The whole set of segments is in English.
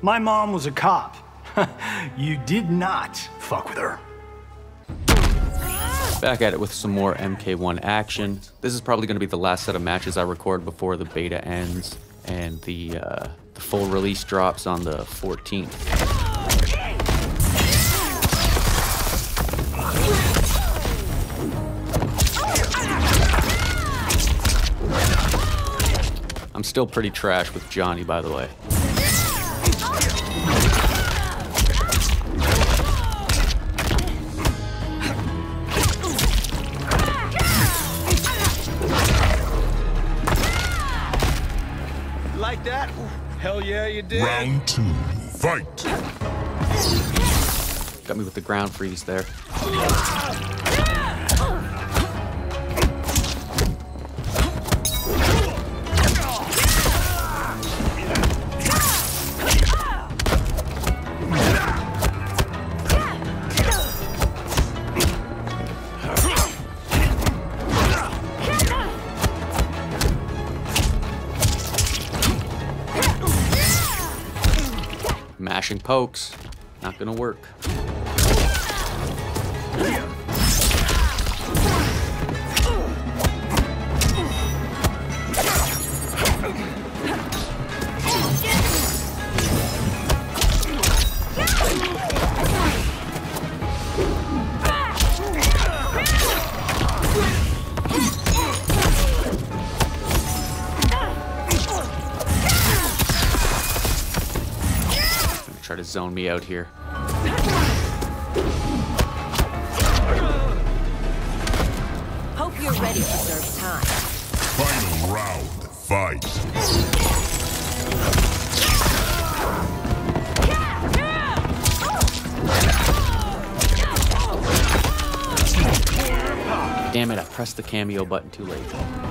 My mom was a cop. you did not fuck with her. Back at it with some more MK1 action. This is probably going to be the last set of matches I record before the beta ends and the, uh, the full release drops on the 14th. I'm still pretty trash with Johnny, by the way. Like that? Hell yeah, you did. Round two, fight. Got me with the ground freeze there. Pokes. Not gonna work. Zone me out here. Hope you're ready to serve time. Final round, fight. Damn it, I pressed the Kameo button too late.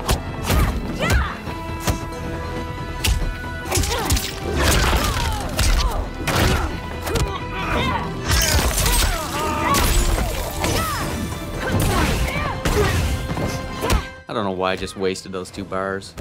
Don't know why I just wasted those two bars.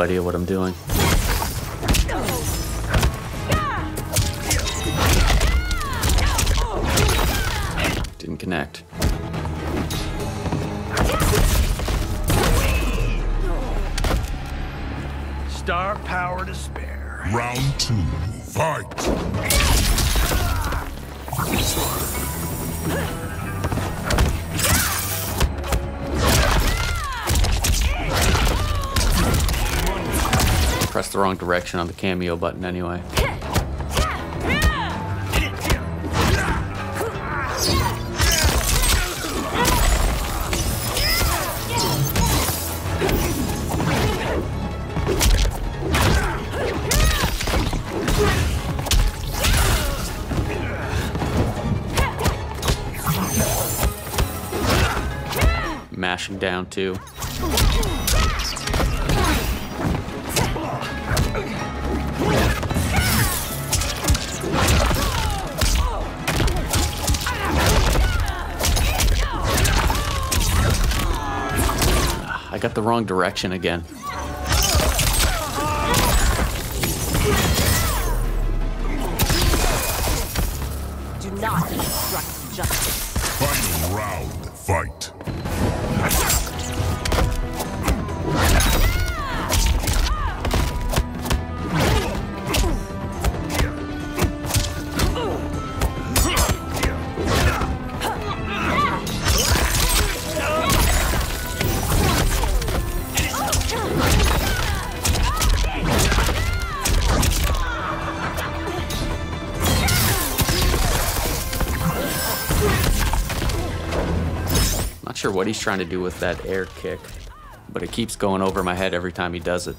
No idea what I'm doing. Didn't connect. Star power to spare. Round two, fight. Pressed the wrong direction on the Kameo button anyway. Mashing down too. I got the wrong direction again. Do not obstruct justice. Final round, fight. Sure what he's trying to do with that air kick, but it keeps going over my head every time he does it.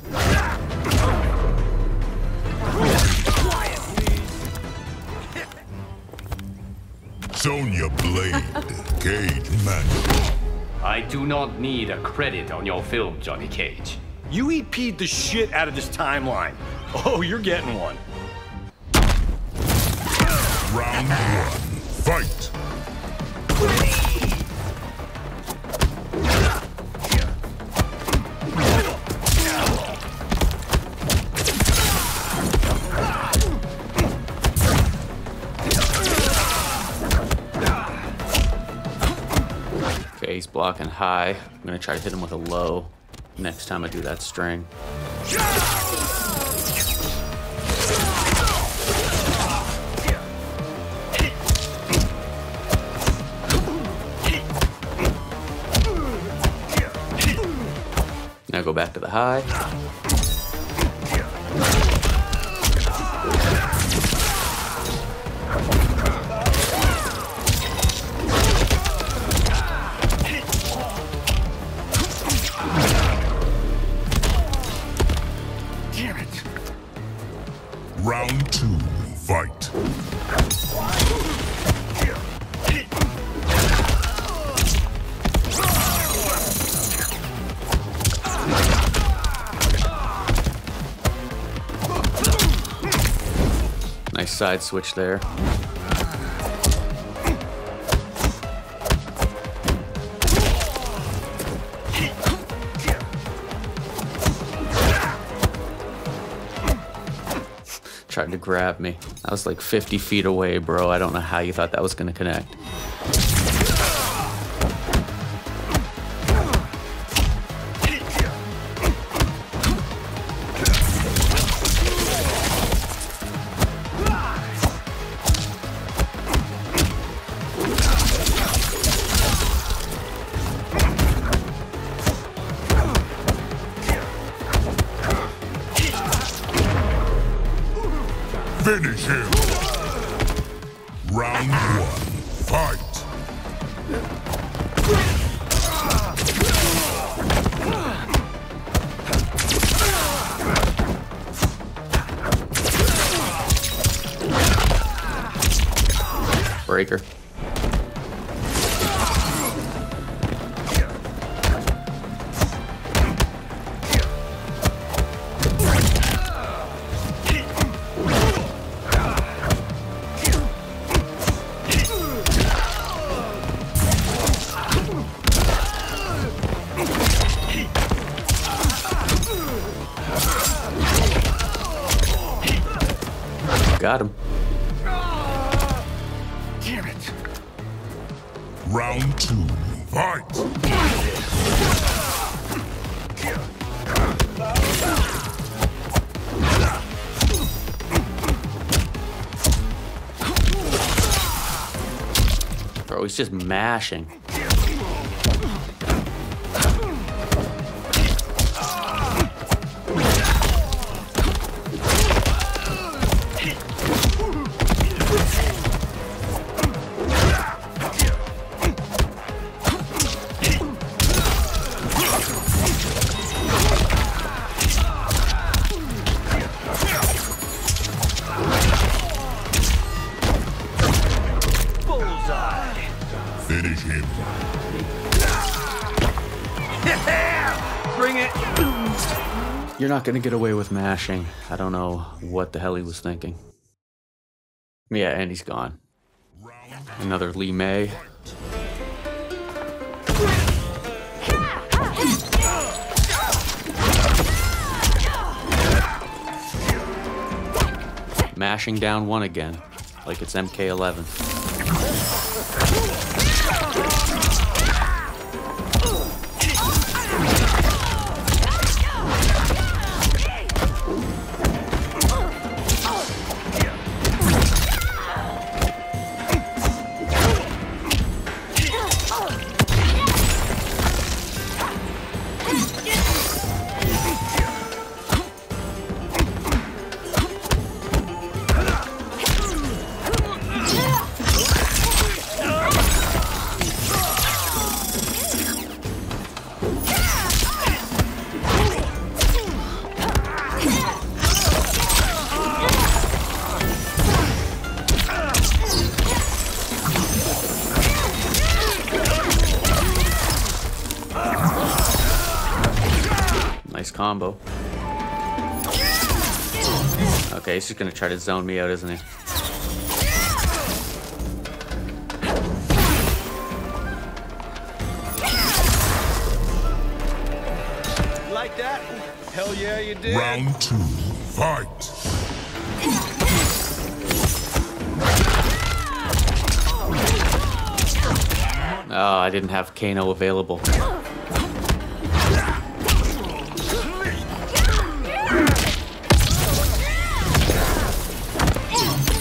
Sonya Blade. Cage Manual. I do not need a credit on your film, Johnny Cage. You EP'd the shit out of this timeline. Oh, you're getting one. Round one. Fight. Blocking high. I'm gonna try to hit him with a low next time I do that string. Now go back to the high. Damn it. Round two. Fight. Nice side switch there. Tried to grab me. I was like 50 feet away, bro. I don't know how you thought that was gonna connect. Finish him. Round one. Fight. Breaker. Got him. Damn it. Round two. Fight. Bro, he's just mashing. Not gonna get away with mashing. I don't know what the hell he was thinking. Yeah, and he's gone. Another Lee May. Mashing down one again, like it's MK11. Combo. Okay, he's just gonna try to zone me out, isn't he? Like that? Hell yeah, you did. Round two. Fight. Oh, I didn't have Kano available.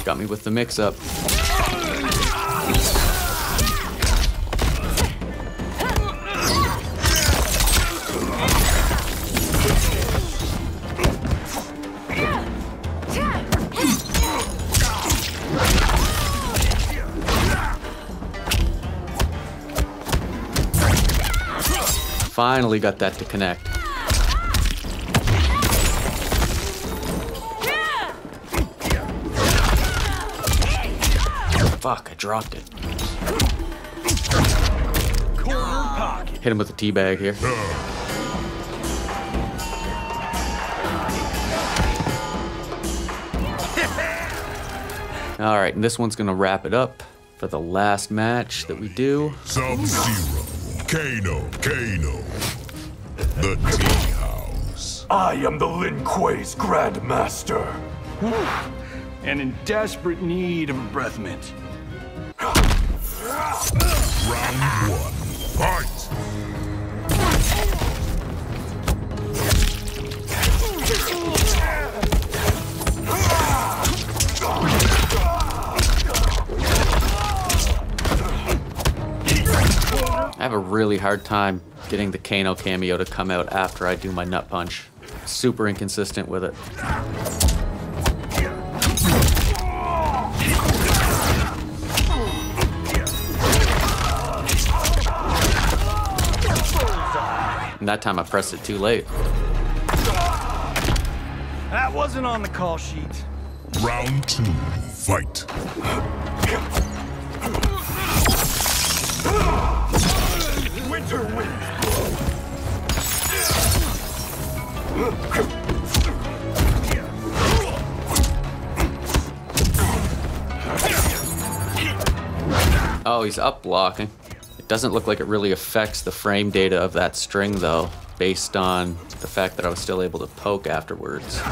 Got me with the mix-up. Finally got that to connect. Fuck, I dropped it. Hit him with a teabag here. All right, and this one's gonna wrap it up for the last match that we do. Sub-Zero. Kano. Kano. The Tea House. I am the Lin Kuei's Grandmaster. And in desperate need of a breath mint. Round one. Fight. I have a really hard time getting the Kano Kameo to come out after I do my nut punch. Super inconsistent with it. That time I pressed it too late. That wasn't on the call sheet. Round two. Fight. Winter wind. Oh, he's up blocking. Doesn't look like it really affects the frame data of that string though, based on the fact that I was still able to poke afterwards.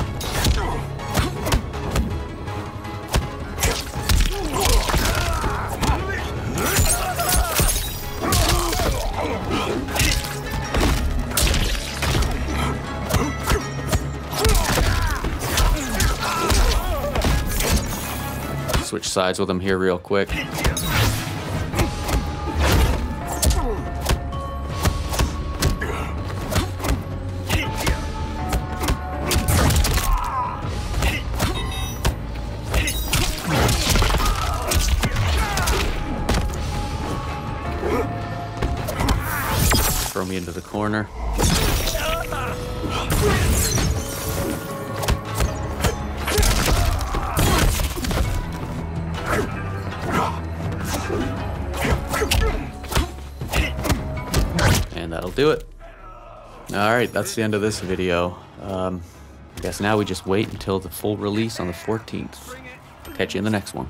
Switch sides with him here real quick. And that'll do it. Alright, that's the end of this video. Um, I guess now we just wait until the full release on the 14th. Catch you in the next one.